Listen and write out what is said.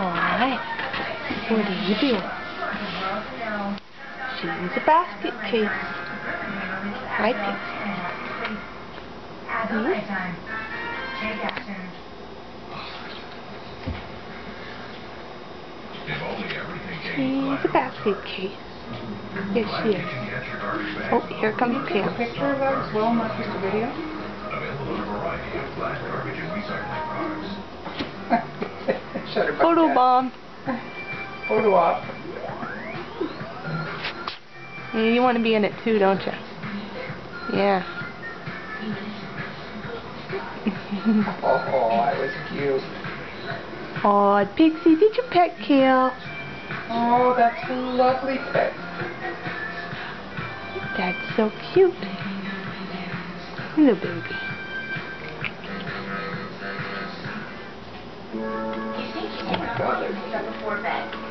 Alright. What are you doing? She's a basket case. Right there. Hmm? She's a basket case. Yes, she is. Oh, here comes Pam. Picture of that as well, not just a video? Available in a variety of flat garbage and recycling products. Shut her butt Photo down. bomb. Photo op. You want to be in it too, don't you? Yeah. Oh, that was cute. Oh, Pixie, did you pet Kale? Oh, that's a lovely pet. That's so cute. Little baby. Oh my god, they're